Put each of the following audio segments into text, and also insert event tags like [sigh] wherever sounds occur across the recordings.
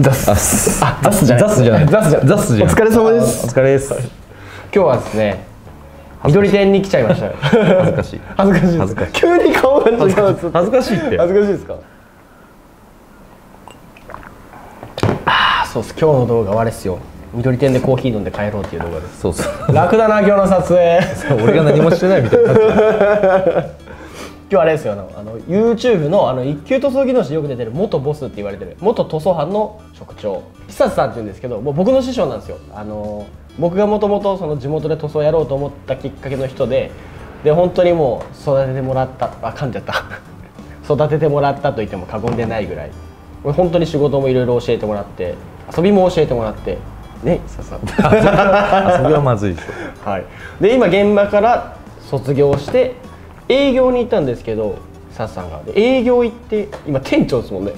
ザスあザスじゃない。ザスじゃない。ザスじゃザスじゃお疲れ様です。お疲れです。今日はですね緑店に来ちゃいましたよ。恥ずかしい。恥ずかしい。恥ずかしい。急に顔が違う恥ずかしい。って恥ずかしいですか？ああそうです。今日の動画はあれですよ。緑店でコーヒー飲んで帰ろうっていう動画です。そうそう。楽だな今日の撮影。[laughs] 俺が何もしてないみたいにな今日あれですよあのあの YouTube のあの一級塗装技能士よく出てる元ボスって言われてる元塗装班の職長久志さんって言うんですけどもう僕の師匠なんですよ。あの僕がもともとその地元で塗装やろうと思ったきっかけの人でで本当にもう育ててもらったあ噛んじゃった。[laughs] 育ててもらったと言っても過言でないぐらい。俺本当に仕事もいろいろ教えてもらって遊びも教えてもらってねさん。[laughs] 遊びはまずいでしょ。はい、で今現場から卒業して営業に行ったんですけどサスさんが。で営業行って今店長ですもんね。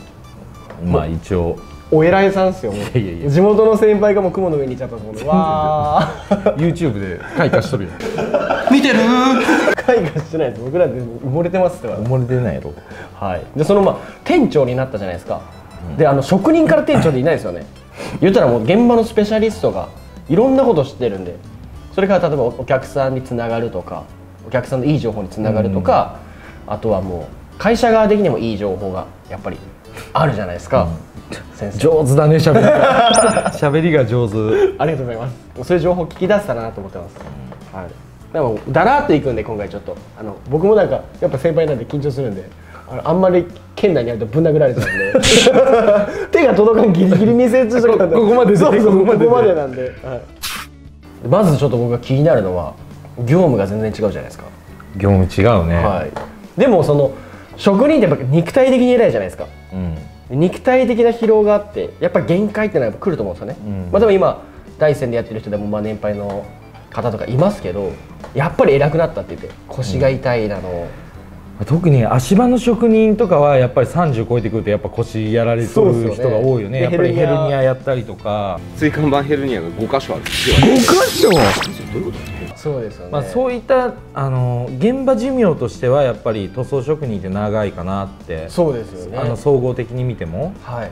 まあ一応。お偉いさんですよもう。いやいやいや。地元の先輩がもう雲の上にいっちゃったもんね [laughs] わー。YouTube で開花しとるよ見てる開花してないです。僕らで埋もれてますって言われて。ないやろ。はい、でそのまあ店長になったじゃないですか、であの職人から店長でいないですよね。[laughs] 言ったらもう現場のスペシャリストがいろんなこと知ってるんで。それから例えばお客さんにつながるとかお客さんのいい情報につながるとか、あとはもう会社側的にもいい情報がやっぱりあるじゃないですか、先生上手だね喋りが。[laughs] 喋りが上手。ありがとうございます。そういう情報聞き出せたらなと思ってます、はい。でもだらっと行くんで今回ちょっと。あの僕もなんかやっぱ先輩なんで緊張するんであんまり県内にあるとぶん殴られちゃうんで。[laughs] 手が届かんギリギリに設置してこここまでそうそうここまで出てここまでなんで、はい、まずちょっと僕が気になるのは業務が全然違うじゃないですか、業務違うね、はい、でもその職人ってやっぱ肉体的に偉いじゃないですか。うん。肉体的な疲労があってやっぱ限界ってのはやっぱ来ると思うんですよね、うん。まあ、でも今第一線でやってる人でもまあ年配の方とかいますけどやっぱり偉くなったって言って腰が痛いなの、特に足場の職人とかはやっぱり30超えてくるとやっぱ腰やられてる人が多いよね。でやっぱりヘルニア。やったりとか。椎間板ヘルニアが5箇所ある。んですよ5箇所そうですよね、まあ、そういったあの現場寿命としてはやっぱり塗装職人って長いかなってそうですよね。あの総合的に見ても、はい。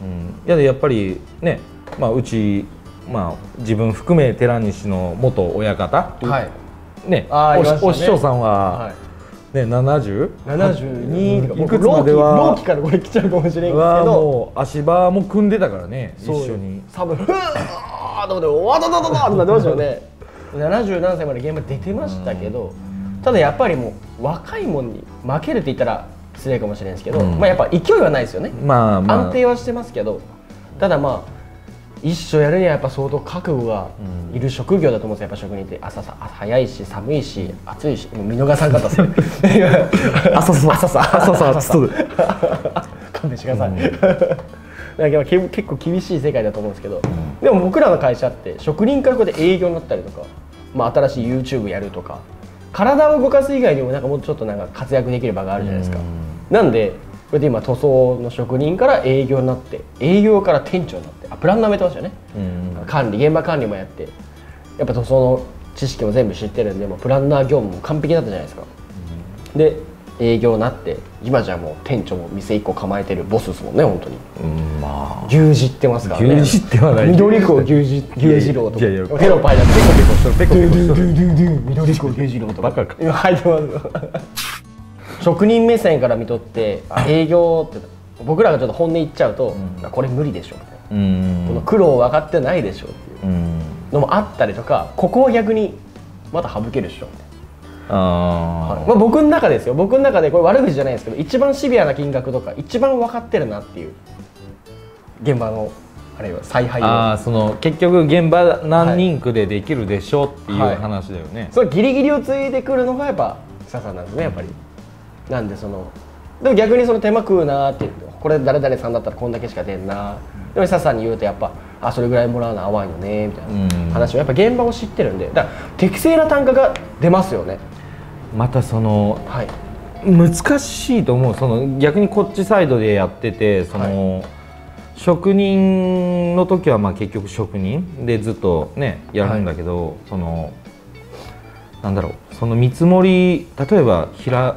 うん、いやでやっぱりね、まあ、うち、まあ、自分含め寺西の元親方、はい。ねあね。お師匠さんは、はい。ね、70? 72とかいくつまでは？老期からこれ来ちゃうかもしれんけど。はもう足場も組んでたからね一緒に。多分ふわーと思っておわだだだだってなってましたよね70何歳まで現場出てましたけどただやっぱりもう若いもんに負けるって言ったら失礼かもしれないですけど、うん。まあやっぱ勢いはないですよね、まあまあ。安定はしてますけどただまあ一生やるにはやっぱ相当覚悟がいる職業だと思うんですよ。やっぱ職人って。朝さ早いし寒いし暑いし。もう見逃さんかったですね。[laughs] 朝さ朝さ朝さ [laughs] 勘弁してください、だからけ結構厳しい世界だと思うんですけど、でも僕らの会社って職人からこうやって営業になったりとか、まあ、新しい YouTube やるとか体を動かす以外にもなんかもうちょっとなんか活躍できる場があるじゃないですか、なんでこうやって今塗装の職人から営業になって営業から店長になってあプランナーもやってましたよね、うん。管理現場管理もやってやっぱ塗装の知識も全部知ってるんでもうプランナー業務も完璧だったじゃないですか、で営業になって今じゃもう店長も店一個構えてるボスですもんね本当に。うんまあ牛耳ってますからね。牛耳ってはない。緑子牛耳牛耳郎とか。いやいやいや手のパイだ。ってペコペコペコペコしとる。緑子牛耳郎とか。バカか。今入ってます職人目線から見とってあ営業って僕らがちょっと本音言っちゃうと、あこれ無理でしょみたいな。うん。この苦労分かってないでしょっていううん。のもあったりとかここは逆にまた省けるでしょみたいな。あまあ、僕の中ですよ。僕の中でこれ悪口じゃないですけど一番シビアな金額とか一番分かってるなっていう現場のあるいは采配を。あーその結局現場何人区でできるでしょっていうはい。話だよね、そのギリギリをついてくるのがやっぱ久さん。なんですねやっぱりなんでそのでも逆にその手間食うなーってこれ誰々さんだったらこんだけしか出んなでも久さんに言うとやっぱあそれぐらいもらうの合わんよねみたいうん。な話をやっぱ現場を知ってるんで。だから適正な単価が出ますよね。またそのはい。難しいと思う。その逆にこっちサイドでやっててその、職人の時はまあ結局職人でずっとねやるんだけど、そのなんだろうその見積もり例えば平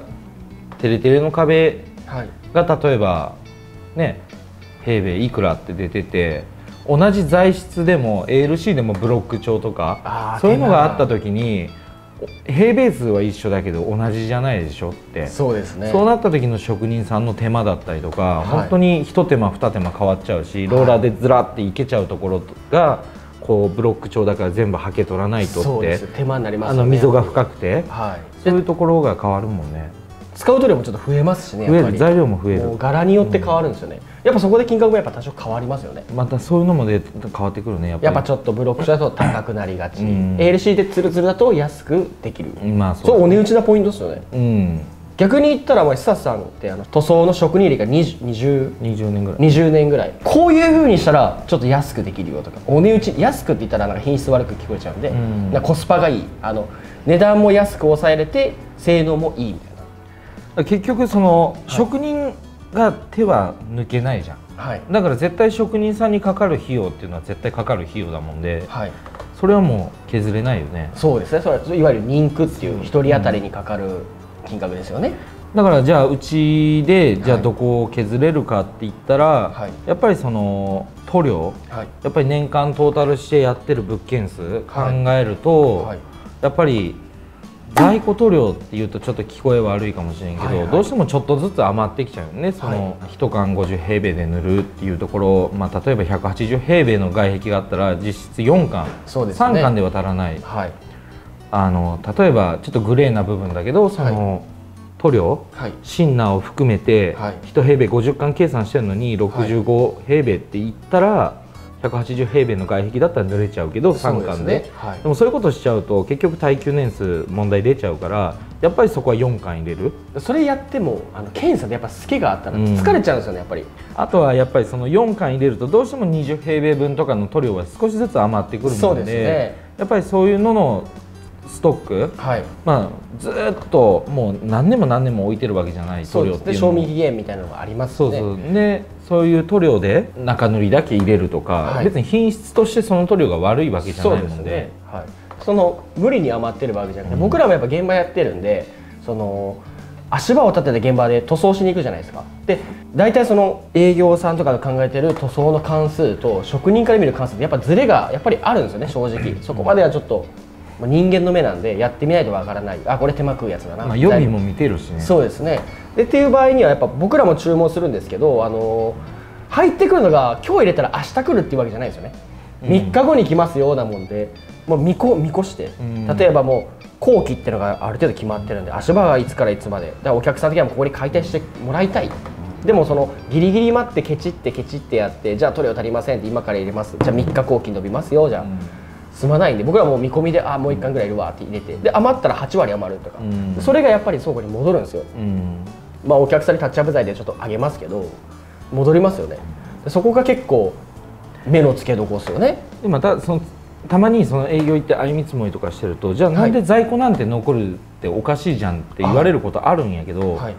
テレテレの壁はい。が例えばね平米いくらって出てて同じ材質でも ALC でもブロック調とかそういうのがあった時に平米数は一緒だけど同じじゃないでしょって。そうですね。そうなった時の職人さんの手間だったりとか、い。本当に一手間二手間変わっちゃうしローラーでずらっていけちゃうところがこうブロック調だから全部はけ取らないとって。手間になりますね。の溝が深くて。はい。そういうところが変わるもんね。使う塗料もちょっと増えますしねやっぱり。増える。材料も増える。柄によって変わるんですよね、やっぱそこで金額もやっぱ多少変わりますよね。またそういうのもで変わってくるねやっぱり。やっぱちょっとブロックだと高くなりがち、うん。ALC でツルツルだと安くできる、まあそうお値打ちなポイントですよね。うん。逆に言ったらまあ久さんってあの塗装の職人歴が 20, 20, 20年ぐらい。20年ぐらい。こういう風にしたらちょっと安くできるよとか。お値打ち安くって言ったらなんか品質悪く聞こえちゃうんで、ん。なんかコスパがいい。あの値段も安く抑えれて性能もいいみたい結局その、職人が手は抜けないじゃん。なはい。だから絶対職人さんにかかる費用っていうのは絶対かかる費用だもんではい。それはもう削れないよね。そうです。ねそれはいわゆる人区っていう一人当たりにかかる金額ですよね、だからじゃあうちでじゃあはい。どこを削れるかって言ったら、はい。やっぱりその塗料はい。やっぱり年間トータルしてやってる物件数考えると、はい。やっぱり在庫塗料っていうとちょっと聞こえ悪いかもしれんけど、はいはい。どうしてもちょっとずつ余ってきちゃうよね。そはの1缶50平米で塗るっていうところ、まあ、例えば180平米の外壁があったら実質4缶、ね。3缶では足らない。はい。あの例えばちょっとグレーな部分だけどその、塗料はい。シンナーを含めてはい。1平米50缶計算してるのに65平米って言ったら180平米の外壁だったら塗れちゃうけど3そうでね。はい。でもそういうことしちゃうと結局耐久年数問題出ちゃうからやっぱりそこは4缶入れる？それやってもあの検査でやっぱ好きがあったらうん。疲れちゃうんですよねやっぱり。あとはやっぱりその4缶入れるとどうしても20平米分とかの塗料が少しずつ余ってくるそうでのですね。やっぱりそういうののストックはい。まあずーっともう何年も何年も置いてるわけじゃない塗料っていうのも。賞味期限みたいなのがありますそうそう。でそういう塗料で中塗りだけ入れるとか、はい。別に品質としてその塗料が悪いわけじゃそうないもんで。ですね、はい、その無理に余ってるわけじゃなくて、僕らもやっぱ現場やってるんでその足場を立てて現場で塗装しに行くじゃないですか。で大体その営業さんとかが考えてる塗装の関数と職人から見る関数ってやっぱズレがやっぱりあるんですよね正直。そこまではちょっとまあ人間の目なんでやってみないとわからない。あこれ手間食うやつだな、まあ、予備も見てるしね。そうですね。でっていう場合にはやっぱ僕らも注文するんですけどあの入ってくるのが今日入れたら明日来るっていうわけじゃないですよね、3日後に来ますようなもんでもう見こ見越して、ん。例えばもう後期っていうのがある程度決まってるんで足場がいつからいつまで。だからお客さん的にはここに解体してもらいたい。でもそのギリギリ待ってケチってケチってやってじゃあ塗料足りませんって今から入れます。じゃあ3日後期伸びますよ。じゃあ、済まないんで僕らもう見込みであもう1巻ぐらいいるわって入れて。で余ったら8割余るとか、うん。それがやっぱり倉庫に戻るんですよ。うん。まあ、お客さんにタッチアップ剤でちょっと上げますけど戻りますよね。でそこが結構目の付けどころですよね。でまたそのたまにその営業行って相見積もりとかしてるとじゃあなんで在庫なんて残るっておかしいじゃんって言われることあるんやけど、はい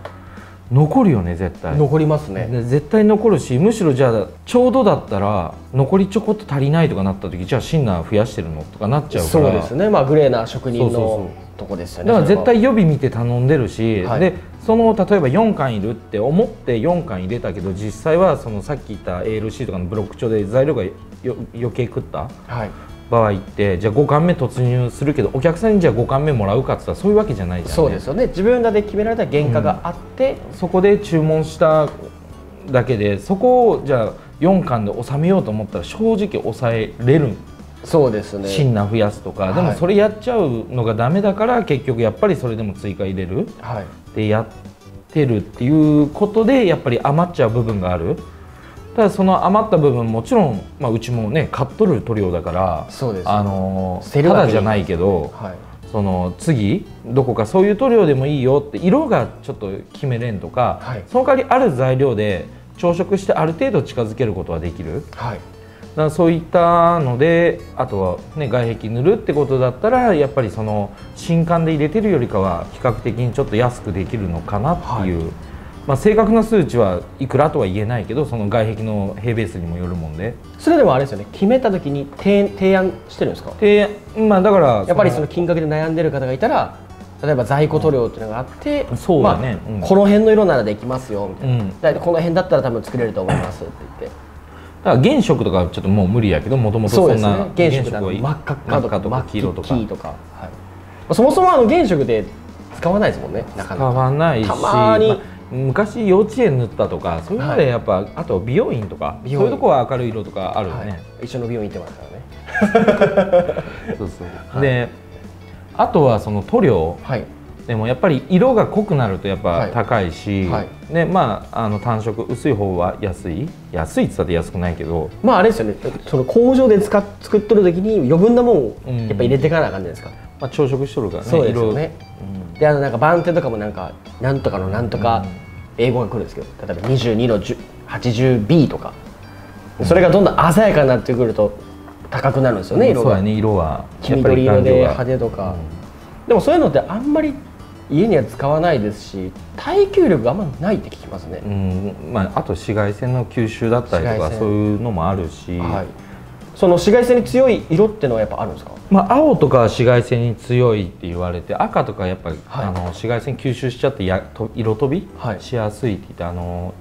残るよね絶対。残りますね。で絶対残るしむしろじゃあちょうどだったら残りちょこっと足りないとかなった時じゃあシンナー増やしてるのとかなっちゃうから。そうですね。まあグレーな職人そうそうのとこですよねだから絶対そ予備見て頼んでるし、はい。でその例えば4巻いるって思って4巻入れたけど実際はそのさっき言った ALC とかのブロック調で材料がよ余計食ったはい場合ってじゃあ5巻目突入するけどお客さんにじゃあ5巻目もらうかって言ったらそういうわけじゃないじゃん、ね、そうですよね。自分らで決められた原価があって、そこで注文しただけでそこをじゃあ4巻で収めようと思ったら正直抑えれる。そうですね。シンナー増やすとか、ではい。もそれやっちゃうのがダメだから結局やっぱりそれでも追加入れる。はい。でやってるっていうことでやっぱり余っちゃう部分があるただその余った部分もちろん、まあ、うちもね買っとる塗料だからそうですあのただじゃないけどはい。その次どこかそういう塗料でもいいよって色がちょっと決めれんとか、はい。その代わりある材料で朝食してある程度近づけることはできる。はい。だからそういったのであとは、ね、外壁塗るってことだったらやっぱりその新刊で入れてるよりかは比較的にちょっと安くできるのかなっていう、まあ、正確な数値はいくらとは言えないけどその外壁の平米数にもよるもんで。それでもあれですよね。決めた時に提提案してるんですか？で、まあ、だからやっぱりその金額で悩んでる方がいたら例えば在庫塗料っていうのがあって、そうだね。うん。まあこの辺の色ならできますよみたいな、うん。だいたいこの辺だったら多分作れると思いますって言って。だから原色とかはちょっともう無理やけどもともとそんなね。原色は真っ赤っかとか真っ赤とか黄色とか。とか、はい。まあそもそもあの原色で使わないですもんねなか使なか。わないしたまにまあ昔幼稚園塗ったとかそういうのでやっぱ、あと美容院とかそういうとこは明るい色とかあるよね、はい。一緒の美容院行ってますからね。[laughs] そうそう。であとはその塗料。はい。でもやっぱり色が濃くなるとやっはい。ぱ高いし、はい。でまああの単色薄い方は安い。安いって言ったって安くないけど。まああれですよね。その工場で使っ作っとる時に余分なもんをうんやっぱ入れていかなあかんじゃないですか、まあ、朝食しとるからねそうですよね。色であのなんか番手とかもなんかなんとかのなん。とか英語が来るんですけど例えば22の10 80B とか。それがどんどん鮮やかになってくると高くなるんですよね色が。そうやね色は。黄緑色で派手とか、でもそういうのってあんまり家には使わないですし耐久力があんまないって聞きますね、うん。まあ、あと紫外線の吸収だったりとかそういうのもあるし、はい、その紫外線に強い色ってのはやっぱあるんですか？まあ、青とかは紫外線に強いって言われて赤とかやっぱり、はい。あの紫外線吸収しちゃってやと色飛び、はい。しやすいって言ってあの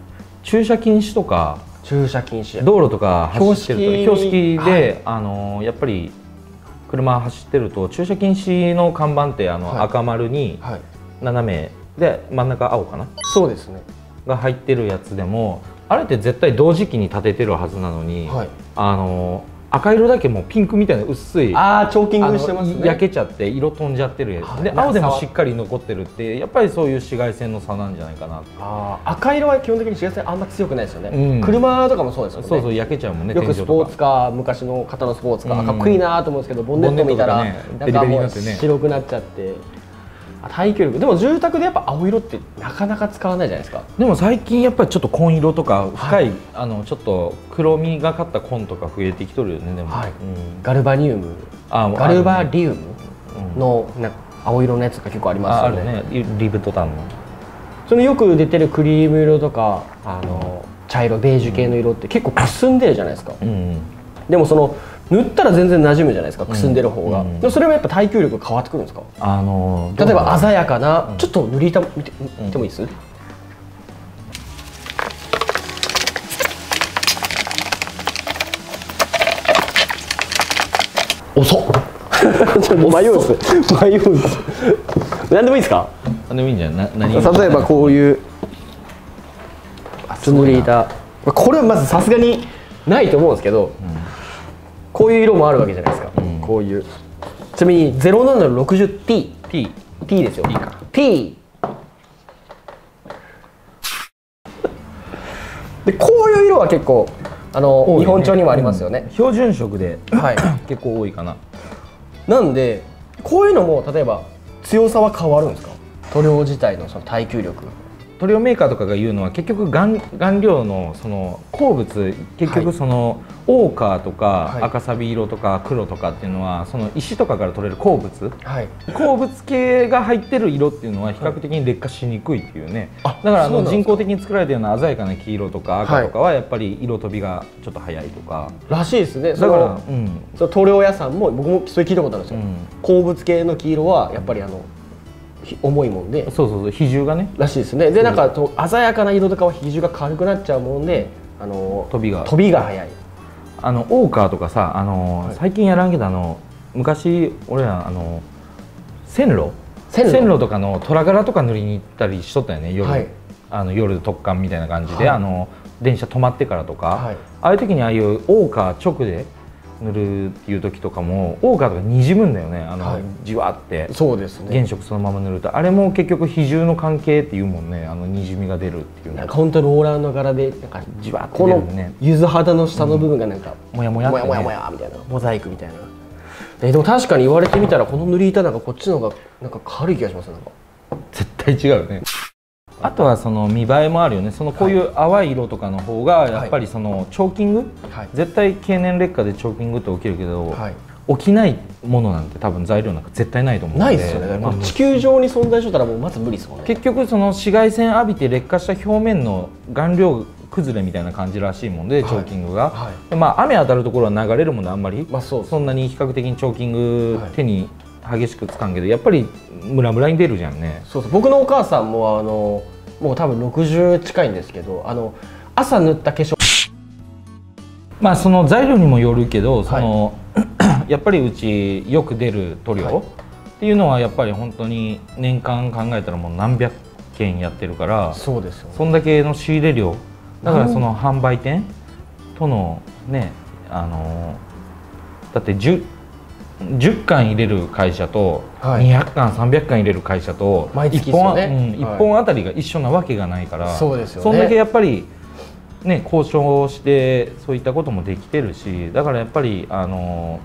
駐車禁止とか駐車禁止。道路とか走ってると標識標識で、はい。あのやっぱり車走ってると駐車禁止の看板ってあの、はい。赤丸にはい。斜めで真ん中青かな？そうですね。が入ってるやつでもあれって絶対同時期に立ててるはずなのに、はい。あの赤色だけもうピンクみたいな薄いああチョーキングしてますね。焼けちゃって色飛んじゃってるやつ、はいで青でもしっかり残ってるってやっぱりそういう紫外線の差なんじゃないかなあー赤色は基本的に紫外線あんま強くないですよね、うん。車とかもそうですよね。そうそう焼けちゃうもんねよくスポーツカー昔の方のスポーツカー、うん。かっこいいなと思うんですけどボンネット見たら、ねなんかもう白くなっちゃって。あ耐久力。でも住宅でやっぱ青色ってなかなか使わないじゃないですか。でも最近やっぱりちょっと紺色とか深い、あのちょっと黒みがかった紺とか増えてきとるよねでも、はい。うん。ガルバニウム。あガルバリウムのなんか青色のやつが結構ありますああよねるね。リリブトタンの。そのよく出てるクリーム色とかあの茶色ベージュ系の色って結構くすんでるじゃないですか、うん。でもその塗ったら全然馴染むじゃないですかくすんでる方が、うん。でもそれはやっぱ耐久力変わってくるんですか？あの例えば鮮ややかな、ちょっと塗り板見て見てもいいです、遅っ。[laughs] 迷うんです。迷うんです。何でもいいですか？でもいいんじゃない？な何？例えばこういうちょっと塗り板。これはまずさすがにないと思うんですけど、こういう色もあるわけじゃないですか、うん。こういう。ちなみに 0760T T T ですよ。T か。T でこういう色は結構あの、ね。日本調にもありますよね、標準色ではい。[coughs] 結構多いかな。なんでこういうのも例えば強さは変わるんですか？塗料自体のその耐久力塗料メーカーとかが言うのは結局顔顔料のその鉱物結局そのオーカーとか赤サビ色とか黒とかっていうのはその石とかから取れる鉱物はい鉱物系が入ってる色っていうのは比較的に劣化しにくいっていうね、あだからあの人工的に作られたような鮮やかな黄色とか赤とかはやっぱり色飛びがちょっと早いとか、らしいですねだからそのうんその塗料屋さんも僕もそれ聞いたことあるんですよ、うん鉱物系の黄色はやっぱりあのひ重いもんで。そうそうそう比重がね。らしいですね。でなんかと鮮やかな色とかは比重が軽くなっちゃうもんであの飛びが。飛びが早い。あのオーカーとかさあの、はい。最近やらんけどあの昔俺らあの線路？線路。とかの虎柄とか塗りに行ったりしとったよね夜、はい。あの夜特艦みたいな感じで、はい。あの電車止まってからとか、はい。ああいう時にああいうオーカー直で塗るっていう時とかもオーカーとかにじむんだよね。あの、はい。じわって。そうですね。原色そのまま塗ると。あれも結局比重の関係っていうもんね。あのにじみが出るっていうなんか本当ローラーの柄でなんかじわってこの出るね。柚子肌の下の部分がなんか、もやもやって、ね、もやもやもやみたいな。モザイクみたいな。えでも確かに言われてみたらこの塗り板なんかこっちの方がなんか軽い気がしますなんか。絶対違うねあとはその見栄えもあるよね。そのこういう淡い色とかの方がやっぱりそのチョーキング、はい。絶対経年劣化でチョーキングって起きるけど、はい。起きないものなんて多分材料なんか絶対ないと思うんで。ないですよね、まあ地球上に存在しとったらもうまず無理ですもんね。結局その紫外線浴びて劣化した表面の顔料崩れみたいな感じらしいもんで、はい。チョーキングが、はい。でまあ雨当たるところは流れるもんであんまり、まあそうです。んなに比較的にチョーキングはい。手に激しくつかんけどやっぱりムラムラに出るじゃんね。そうそう。僕のお母さんもあのもう多分60近いんですけどあの朝塗った化粧まあその材料にもよるけどその、[clears throat] やっぱりうちよく出る塗料、はい。っていうのはやっぱり本当に年間考えたらもう何百件やってるからそうですよね。そんだけの仕入れ量。だからその販売店とのねあのだって 10, 10缶入れる会社とはい。200缶、300缶入れる会社と毎月1本,、ねうん、はい。1本あたりが一緒なわけがないからそうですよね。んだけやっぱりね交渉してそういったこともできてるしだからやっぱりあの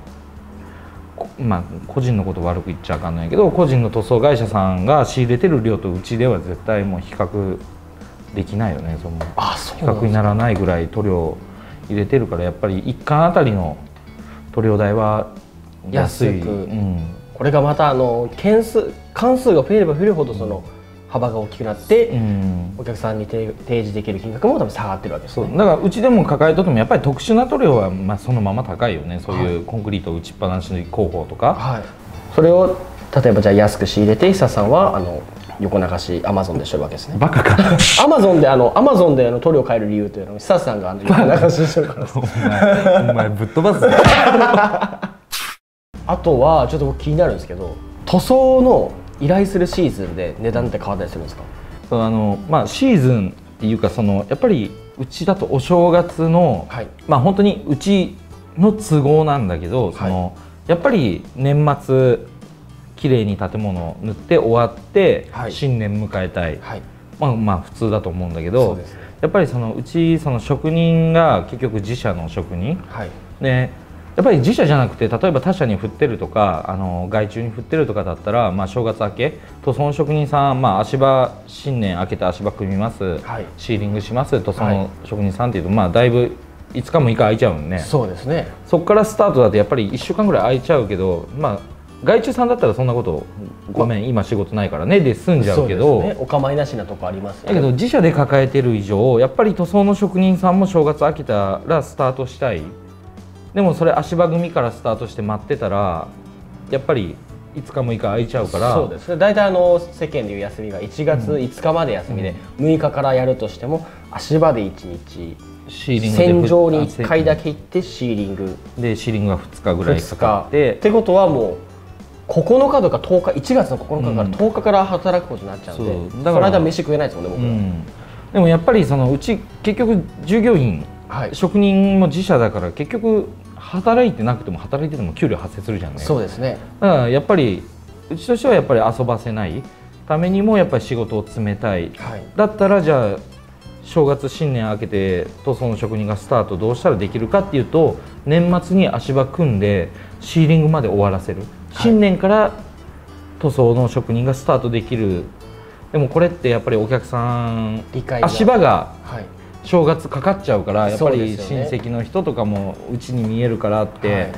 こまあ個人のこと悪く言っちゃあかんないけど個人の塗装会社さんが仕入れてる量とうちでは絶対もう比較できないよね。そのあそう比較にならないぐらい塗料入れてるからやっぱり1缶あたりの塗料代は安くうん、これがまたあの件数関数が増えれば増えるほどその幅が大きくなって、うん。お客さんに提提示できる金額も多分下がってるわけですね。だからうちでも抱えとってもやっぱり特殊な塗料はまあそのまま高いよね。そういうコンクリート打ちっぱなしの工法とか、はい。それを例えばじゃあ安く仕入れて久さんはあの横流しアマゾンでしてるわけですね。バカか。アマゾンであのアマゾンであの塗料買える理由というのを久さんがあの横流ししてるから。[laughs] ですお前ぶっ飛ばすね [laughs] あとはちょっと僕気になるんですけど塗装の依頼するシーズンで値段って変わったりするんですか？そうあのまあシーズンっていうかそのやっぱりうちだとお正月の、はい。まあ本当にうちの都合なんだけど、そのやっぱり年末綺麗に建物を塗って終わって、はい。新年迎えたい、はい。まあまあ普通だと思うんだけそど、ね。やっぱりそのうちその職人が結局自社の職人はい。でやっぱり自社じゃなくて例えば他社に振ってるとかあの外注に振ってるとかだったら、まあ、正月明け塗装の職人さん、まあ、足場新年明けて足場組みます、はい。シーリングします塗装はい。の職人さんっていうと、まあ、だいぶ5日も以下空いちゃうんねそうですね。そこからスタートだとやっぱり1週間ぐらい空いちゃうけど、まあ、外注さんだったらそんなことごめん今仕事ないからねで済んじゃうけど。そうですね。お構いなしなとこありますだけど自社で抱えてる以上やっぱり塗装の職人さんも正月飽きたらスタートしたいでもそれ足場組からスタートして待ってたらやっぱり5日も以下空いちゃうから。そうですね。大体あの世間でいう休みが1月5日まで休みで、6日からやるとしても足場で1日シーリングで戦場に1回だけ行ってシーリング。でシーリングが2日ぐらいか2日っかっててことはもう9日とか10日1月の9日から10日から働くことになっちゃうんで、そう。そだからの間飯食えないですもんね僕ら、うん。でもやっぱりそのうち結局従業員はい。職人も自社だから結局働いてなくても働いてても給料発生するじゃんね。そうですね。だからやっぱりうちとしてはやっぱり遊ばせない。ためにもやっぱり仕事を詰めたい。はい。だったらじゃあ正月新年明けて塗装の職人がスタートどうしたらできるかっていうと年末に足場組んでシーリングまで終わらせる、新年から塗装の職人がスタートできる。でもこれってやっぱりお客さん理解が。足場がはい正月かかっちゃうからやっぱり親戚の人とかもうちに見えるからって、はい。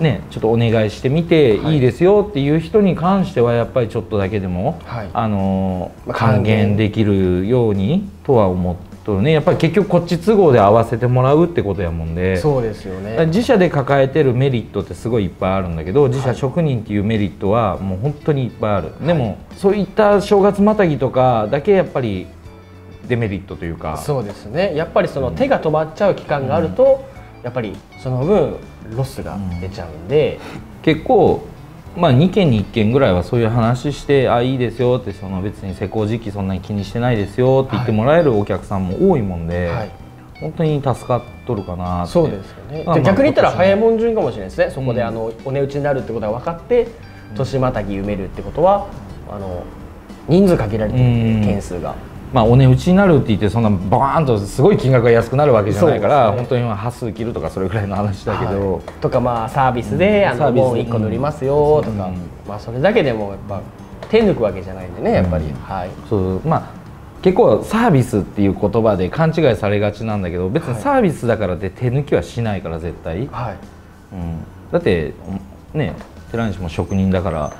ね、ちょっとお願いしてみてはい。いいですよっていう人に関してはやっぱりちょっとだけでも、はい。あの還元できるようにとは思っとるね。やっぱり結局こっち都合で合わせてもらうってことやもんで。そうですよね。自社で抱えてるメリットってすごいいっぱいあるんだけど自社職人っていうメリットはもう本当にいっぱいある、でもそういった正月またぎとかだけやっぱりデメリットというか。そうですね。やっぱりその手が止まっちゃう期間があると、やっぱりその分ロスが出ちゃうんで、結構まあ2件に1件ぐらいはそういう話してあいいですよってその別に施工時期そんなに気にしてないですよって言ってもらえるお客さんも多いもんで、はい。本当に助かっとるかなって。そうですよね、逆に言ったら早いもん順かもしれないですね。そこでうん。あのお値打ちになるってことが分かって年またぎ埋めるってことはあの人数限られてる件数がまあお値打ちになるって言ってそんなバーンとすごい金額が安くなるわけじゃないから、ね。本当に今端数切るとかそれぐらいの話だけど、はい。とかまあサービスで、あサービス。のもう1個塗りますよとか、うんまあそれだけでもやっぱ手抜くわけじゃないんでねやっぱり、うんはい。そうまあ結構サービスっていう言葉で勘違いされがちなんだけど別にサービスだからって手抜きはしないから絶対、はい。うん、だってね寺西も職人だから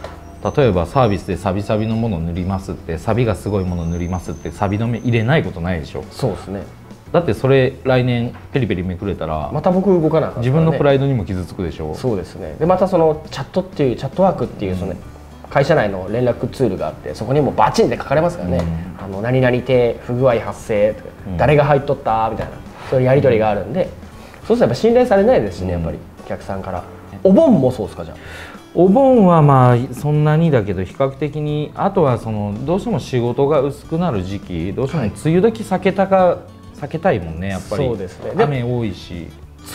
例えばサービスでサビサビのものを塗りますってサビがすごいものを塗りますってサビ止め入れないことないでしょ。そうですね。だってそれ来年ペリペリめくれたら、また僕動かなかった自分のプライイドにも傷つくでしょ。そうですね。でまたそのチャットっていうチャットワークっていうその、会社内の連絡ツールがあってそこにもバチンって書かれますからね「あの何々手不具合発生」とか、誰が入っとった?」みたいなそういうやり取りがあるんで、そうするとやっぱ信頼されないですしねやっぱりお客さんから。お盆もそうですかじゃあ？お盆はまあそんなにだけど比較的にあとはそのどうしても仕事が薄くなる時期どうしてもはい梅雨時避けたか避けたいもんねやっぱり。そうですね。で雨多いし。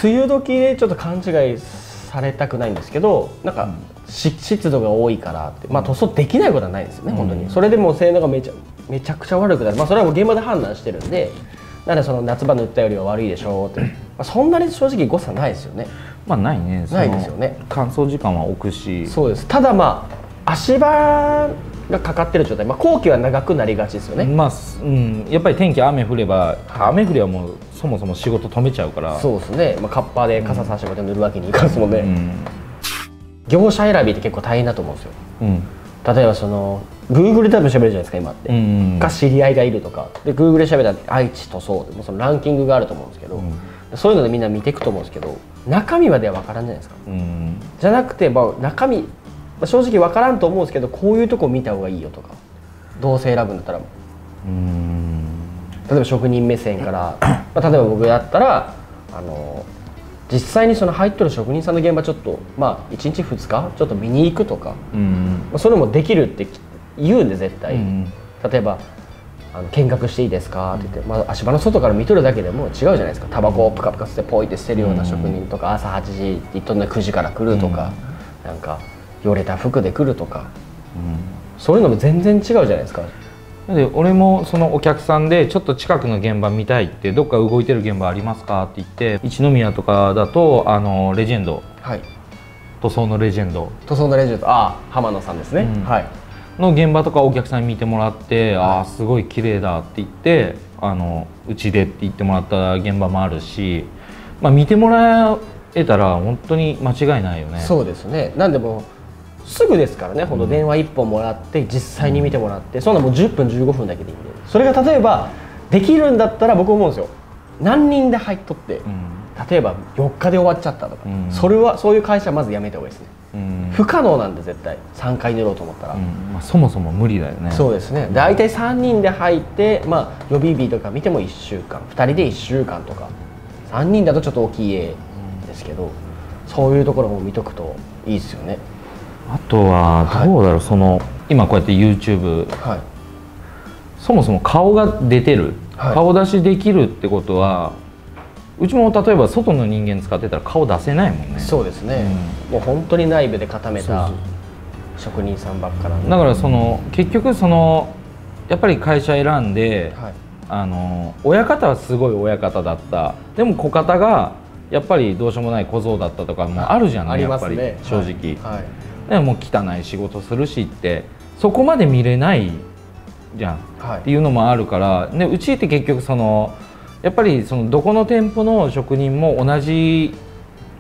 梅雨時でちょっと勘違いされたくないんですけどなんか、し湿度が多いからってまあ塗装できないことはないですよね、本当に。それでもう性能がめちゃめちゃくちゃ悪くなる。まあそれはもう現場で判断してるんでなんでその夏場塗ったよりは悪いでしょうって、まあ、そんなに正直誤差ないですよねまあないねないですよね。乾燥時間は置くし。そうです。ただまあ足場がかかってる状態、まあ、後期は長くなりがちですよね、まあ、すうん、やっぱり天気雨降れば雨降りはもうそもそも仕事止めちゃうから。そうですね、まあ、カッパーで傘差しまで塗るわけにいかんですもんね、うん。業者選びって結構大変だと思うんですよ。うん。例えばその Google で多分調べるじゃないですか今って、うんか知り合いがいるとか。で Google で調べたら愛知塗装でもうそのランキングがあると思うんですけど、そういうのでみんな見ていくと思うんですけど中身までは分からんじゃないですか。うん。じゃなくて、まあ、中身、まあ、正直分からんと思うんですけどこういうとこ見た方がいいよとか。どうせ選ぶんだったらう。ん。例えば職人目線から、[coughs] まあ、例えば僕だったらあの実際にその入っとる職人さんの現場ちょっとまあ1日2日ちょっと見に行くとか、うん。まあ、それもできるって言うんで絶対、うん。例えばあの見学していいですか?」って言って、まあ、足場の外から見とるだけでも違うじゃないですか。タバコをプカプカ吸ってポイって捨てるような職人とか、朝8時って言っとんのに9時から来るとか、なんかよれた服で来るとか。そういうのも全然違うじゃないですか。で俺もそのお客さんでちょっと近くの現場見たいってどっか動いてる現場ありますかって言って一宮とかだとあのレジェンド。はい。塗装のレジェンド。塗装のレジェンド。ああ浜野さんですね、うん。はいの現場とかお客さんに見てもらって、ああすごい綺麗だって言ってあのうちでって言ってもらった現場もあるし、まあ、見てもらえたら本当に間違いないよね。そうですね。なんでもうすぐですからね。ほんと電話1本もらって実際に見てもらって、そんなもう10分15分だけでいいんで。それが例えばできるんだったら僕思うんですよ。何人で入っとって、うん。例えば4日で終わっちゃったとか、うん。それはそういう会社はまずやめた方がいいですね、うん不可能なんで絶対。3回塗ろうと思ったら、うん。まあ、そもそも無理だよね。そうですね。大体3人で入ってまあ予備日とか見ても1週間。2人で1週間とか。3人だとちょっと大きい家ですけど、そういうところも見とくといいですよね。あとはどうだろう、その今こうやって YouTube はい。そもそも顔が出てる、はい。顔出しできるってことはうちも例えば外の人間使ってたら顔出せないもんね。そうですね、もう本当に内部で固めた職人さんばっかなんで。だからその結局そのやっぱり会社選んで、はい。あの親方はすごい親方だった。でも子方がやっぱりどうしようもない小僧だったとかもあるじゃんありやっぱり正直、はい。でもう汚い仕事するしってそこまで見れないじゃん。はい。っていうのもあるから。でうちって結局そのやっぱりそのどこの店舗の職人も同じ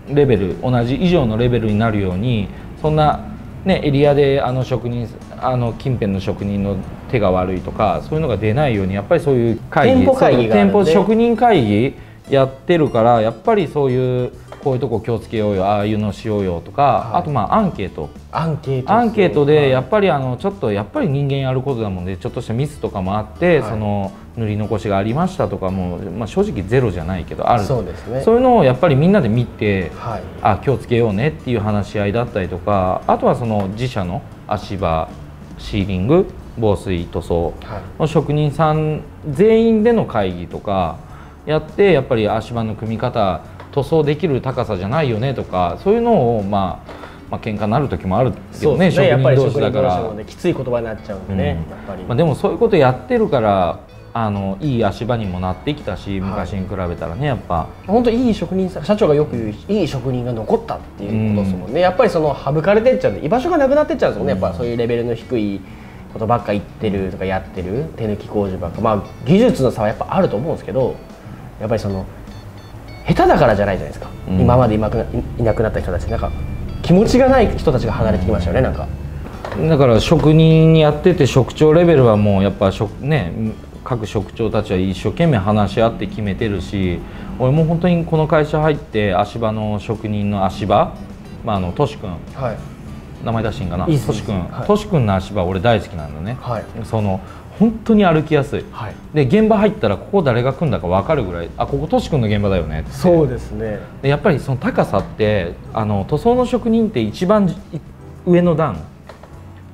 レベル同じ以上のレベルになるようにそんな、ね、エリアであの職人あの近辺の職人の手が悪いとかそういうのが出ないようにやっぱりそういう会議店舗会議店舗職人会議やってるからやっぱりそういうこういうとこ気をつけようよああいうのしようよとか、はい。あとまあアンケート。アンケート。アンケートでやっっぱりあのちょっとやっぱり人間やることだもんでちょっとしたミスとかもあって、はい。その塗り残しがありましたとかも、まあ、正直ゼロじゃないけどある。そうですね。そういうのをやっぱりみんなで見てはい。あ気をつけようねっていう話し合いだったりとかあとはその自社の足場シーリング防水塗装はい。の職人さん全員での会議とかやってやっぱり足場の組み方塗装できる高さじゃないよねとかそういうのをまあまあ喧嘩になる時もあるよね職やっぱ人り職人同同士だからきつい言葉になっちゃうんでね、うん。やっぱり、まあ、でもそういうことやってるからあのいい足場にもなってきたし昔に比べたらねやっぱ。本当いい職人さん社長がよく言ういい職人が残ったっていうことですもんね、やっぱりその省かれてっちゃうんで居場所がなくなってっちゃうんですもん。ね、やっぱそういうレベルの低いことばっか言ってるとかやってる手抜き工事ばっかまあ技術の差はやっぱあると思うんですけどやっぱりその下手だからじゃないじゃないですか、うん。今までいなくないいなくなった人たちなんか気持ちがない人たちが離れてきましたよねなんか。だから職人やってて職長レベルはもうやっぱ職ね各職長たちは一生懸命話し合って決めてるし俺も本当にこの会社入って足場の職人の足場、まあ、あのトシ君。はい。名前出していいんかな？トシ君、はい。トシ君の足場俺大好きなんだね、はい。その本当に歩きやすい。はい。で現場入ったらここ誰が組んだか分かるぐらいあここトシ君の現場だよね。ってそうですね。でやっぱりその高さってあの塗装の職人って一番じ上の段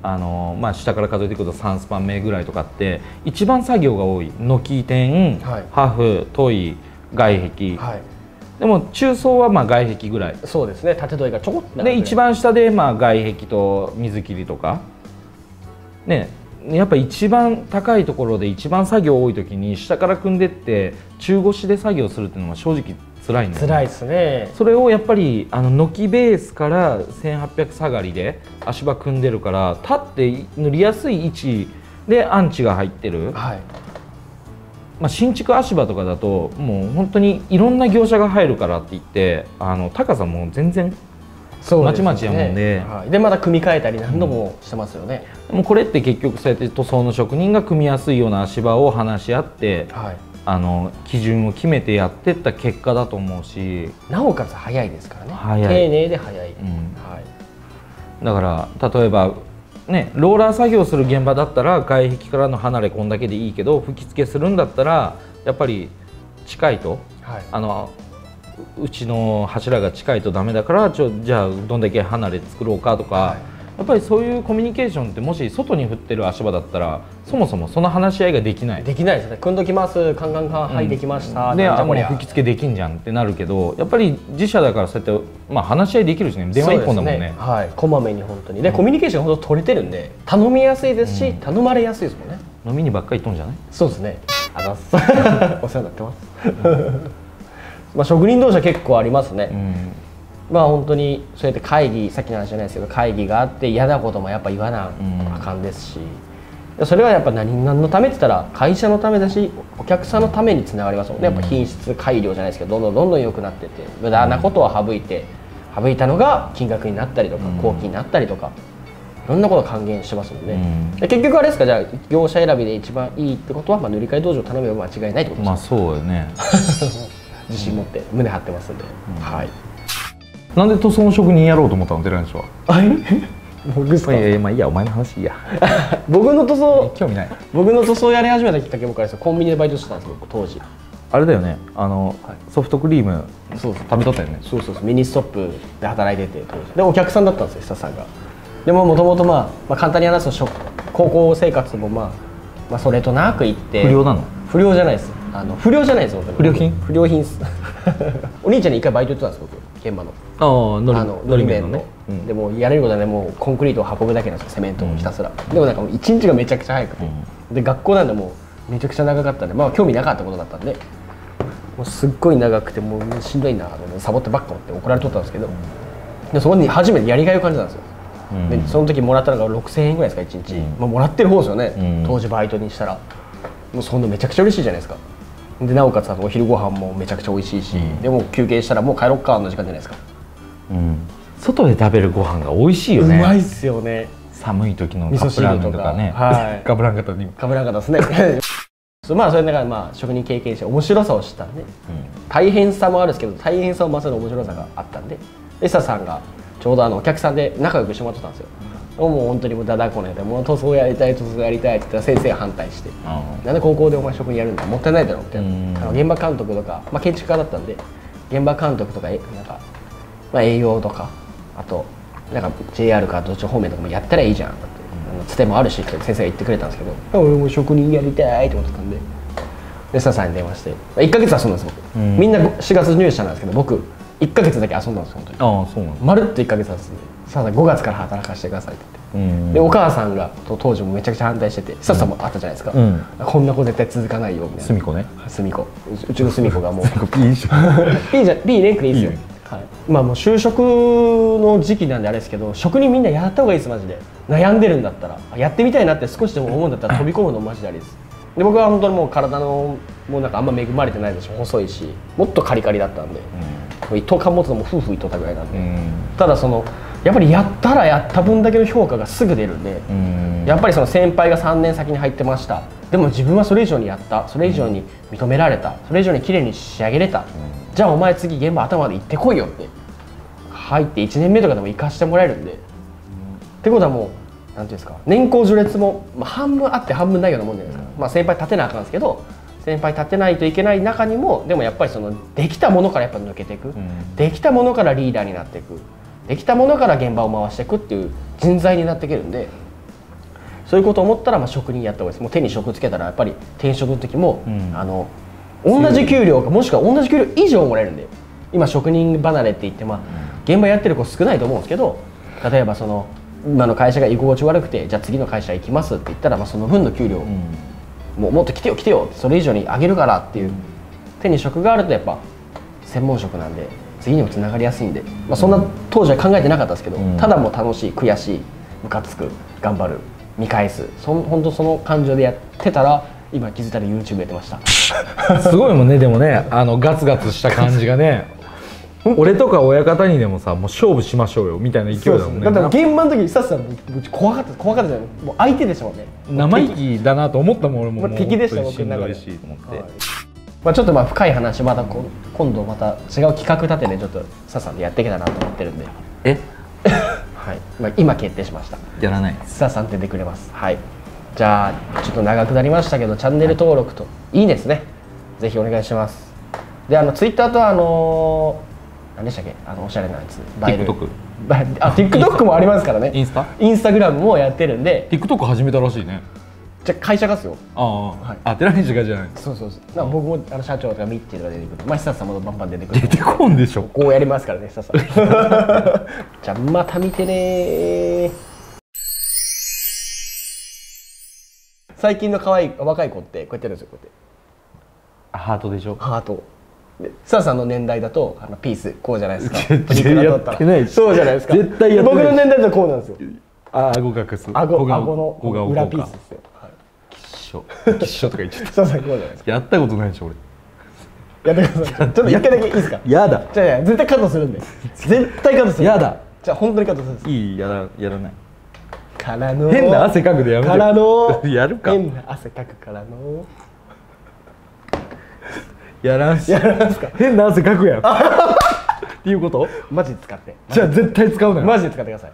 あの、まあ、下から数えていくと3スパン目ぐらいとかって一番作業が多い。軒天、はい。ハフトイ外壁、はい。でも中層はまあ外壁ぐらい。そうですね。縦問いがちょこっとで一番下でまあ外壁と水切りとか。ねやっぱ一番高いところで一番作業多い時に下から組んでって中腰で作業するっていうのは正直辛いね。辛いですね。それをやっぱりあの軒ベースから1800下がりで足場組んでるから立って塗りやすい位置でアンチが入ってる、はい。まあ、新築足場とかだともう本当にいろんな業者が入るからって言ってあの高さも全然そうですね。まちまちやもんで。はい、でまた組み替えたり何度もしてますよね、でもこれって結局そうやって塗装の職人が組みやすいような足場を話し合ってはいあの基準を決めてやってった結果だと思うし。なおかつ早いですからね。早い。丁寧で早い、ん。はい。だから例えばねローラー作業する現場だったら外壁からの離れこんだけでいいけど吹き付けするんだったらやっぱり近いとはい。あのううちの柱が近いとダメだからちょじゃあどんだけ離れ作ろうかとか、はいやっぱりそういうコミュニケーションってもし外に振ってる足場だったらそもそもその話し合いができない。できないですね。組んどきます。カンカンカンはいできました、であもうなんじゃこりゃ。吹き付けできんじゃんってなるけどやっぱり自社だからそうやって、まあ、話し合いできるしね。電話一本だもんね。そうですはい。こまめに本当に。で、コミュニケーション本当取れてるんで頼みやすいですし、頼まれやすいですもんね。飲みにばっかり行っとんじゃない？そうですね。あざっす。[laughs] お世話になってます。[laughs] まあ職人同士は結構ありますね、うんまあ本当にそうやって会議さっきの話じゃないですけど会議があって嫌なこともやっぱ言わなあかんですし、でそれはやっぱ何何のためって言ったら会社のためだしお客さんのためにつながりますもんね。やっぱ品質改良じゃないですけどどんどんどんどん良くなってって無駄なことは省いて省いたのが金額になったりとかうん。後期になったりとかいろんなこと還元してますもんね、うん。で結局あれですかじゃあ業者選びで一番いいってことは、まあ、塗り替え道場頼めば間違いないってことですか、まあそうよね。[laughs] 自信持って胸張ってますんで、はいなんで塗装の職人やろうと思ったの寺西は？[laughs] 僕ですか？いやいやまあいいやお前の話いいや。[laughs] 僕の塗装興味ない？僕の塗装やり始めたきっかけ僕あれですよ。コンビニでバイトしてたんですよ僕当時。あれだよね。あの、はい。ソフトクリームそうそう。食べとったよね。そうそうそう。ミニストップで働いてて当時。でお客さんだったんですよ久さんが。でももともとまあ、まあ、簡単に話すと職高校生活もまあ、まあそれとなく行って。不良なの？不良じゃないです。あの不良じゃないです不良品？不良品っす。[laughs] お兄ちゃんに一回バイト行ってたんです僕。現場のああのあののり面の、うん。でもやれることはねもうコンクリートを運ぶだけなんですよセメントをひたすら、でもなんかもう一日がめちゃくちゃ早くて、で学校なんでもうめちゃくちゃ長かったんでまあ興味なかったことだったんで。もうすっごい長くてもうしんどいなとサボってばっか思って怒られとったんですけど、でそこに初めてやりがいを感じたんですよ、うん。でその時もらったのが6000円ぐらいですか1日、まあ、もらってる方ですよね、うん。当時バイトにしたら。もうそんなめちゃくちゃ嬉しいじゃないですか。でなおかつお昼ご飯もめちゃくちゃ美味しいし、でも休憩したらもう帰ろっかの時間じゃないですか。うん外で食べるご飯が美味しいよね。うまいっすよね。寒い時の味噌カップラーメ汁とかンとかね。はい。カップランとかにかぶらなかったですね。[laughs] まあそれだからまあ職人経験して面白さを知ったんで。大変さもあるんですけど大変さを勝る面白さがあったんで。エサさんがちょうどあのお客さんで仲良くしてもらってたんですよ。もう本当にもうだだこねでもう塗装やりたい塗装やりたいって言ったら先生が反対して。あなんで高校でお前職人やるんだもったいないだろみたいなうん。あの現場監督とか、まあ、建築家だったんで現場監督とかえなんか、まあ、営業とかあとなんか JR かどっち方面とかもやったらいいじゃん。って、あのつてもあるしって先生が言ってくれたんですけど。俺も職人やりたいって思ってたんで。でスタさんに電話して。1か月遊んだんです僕、うん。みんな4月入社なんですけど僕1か月だけ遊んだんですよ本当に。ああそうなのまるっと1か月遊んで「さあ5月から働かせてください」って言って。うん。でお母さんがと当時もめちゃくちゃ反対してて久さんもあったじゃないですか、うん。こんな子絶対続かないよみたいな。すみこね。すみこ。うちのすみこがもう。ピーし P じゃ P レンクでいいですよ。いいよはい、まあもう就職の時期なんであれですけど職人みんなやった方がいいですマジで。悩んでるんだったら。やってみたいなって少しでも思うんだったら飛び込むのマジでありです。で僕は本当にもう体のもうなんかあんま恵まれてないです。し細いしもっとカリカリだったんで、一等間持つのも夫婦一等たぐらいなんで、うん。ただそのやっぱりやったらやった分だけの評価がすぐ出るんで、うん。やっぱりその先輩が3年先に入ってました。でも自分はそれ以上にやった。それ以上に認められた。それ以上に綺麗に仕上げれた、じゃあお前次現場頭まで行ってこいよって。入って1年目とかでも行かしてもらえるんで、ってことはもうなんていうんですか。年功序列も、まあ、半分あって半分ないようなもんじゃないですか、まあ、先輩立てなあかんですけど先輩立てないといけない中にもでもやっぱりそのできたものからやっぱ抜けていく、ん。できたものからリーダーになっていく。できたものから現場を回していくっていう人材になっていけるんで。そういうことを思ったらまあ職人やった方がいいです。もう手に職つけたらやっぱり転職の時も、ん。あの同じ給料かもしくは同じ給料以上もらえるんで今職人離れって言ってまあ現場やってる子少ないと思うんですけど例えばその今の会社が居心地悪くてじゃあ次の会社行きますって言ったら、まあ、その分の給料、もうもっと来てよ来てよそれ以上に上げるからっていう、手に職があるとやっぱ専門職なんで次にもつながりやすいんで、まあ、そんな当時は考えてなかったですけど、ん。ただもう楽しい悔しいムカつく頑張る見返すそん本当その感情でやってたら今気づいたら YouTube やってました。すごいもんねでもねあのガツガツした感じがね。俺とか親方にでもさもう勝負しましょうよみたいな勢いだもんね。だって現場の時にスタッフさん怖かった怖かったじゃないもう相手でしたもんね生意気だなと思ったもん俺も敵でした僕の中でしいしと思って、はいまあ、ちょっとまあ深い話またこ今度また違う企画立てでちょっとスタッフさんでやっていけたらなと思ってるんで、えはいまあ、今決定しましたやらないスタッフさん出てくれますはいじゃあちょっと長くなりましたけどチャンネル登録といいですね。ぜひお願いします。であのツイッターとあのー何でしたっけ？あのおしゃれなやつ。映える。TikTok ばあ TikTok もありますからね。インスタ？インスタグラムもやってるんで。TikTok 始めたらしいね。じゃあ会社がっすよ。ああ、はい。あ寺西がじゃない。そうそうそう。だから僕もあの社長とかミッチーとか出てくる。まあスタッフさんもバンバン出てくる。出てこんでしょ。こうやりますからねスタッフさんじゃあまた見てね最近の可愛い若い子ってこうやってやるんですよこうやって。ハートでしょ？ハート。でスタッフさんの年代だとあのピースこうじゃないですか。やってないし。そうじゃないですか。絶対やってないし。僕の年代だとこうなんですよ。あ顎隠す。顎顎の裏ピースですよ、はい、きっしょ。きっしょとか言っちゃっそうそうこうじゃないですか。たやったことないでしょやってください。ちょっと一回だけいいですか？俺やだ。じゃあ絶対カットするんで。[laughs] 絶対カットする。やだ。じゃあ本当にカットするんです。いいやらやらないからの。変な汗かくでやめて。からの。[laughs] やるか。変な汗かくからの。やらんし。やらんすか。変な汗かくやん。[laughs] っていうこと？マジで使って。じゃあ絶対使うなよ。マジで使ってください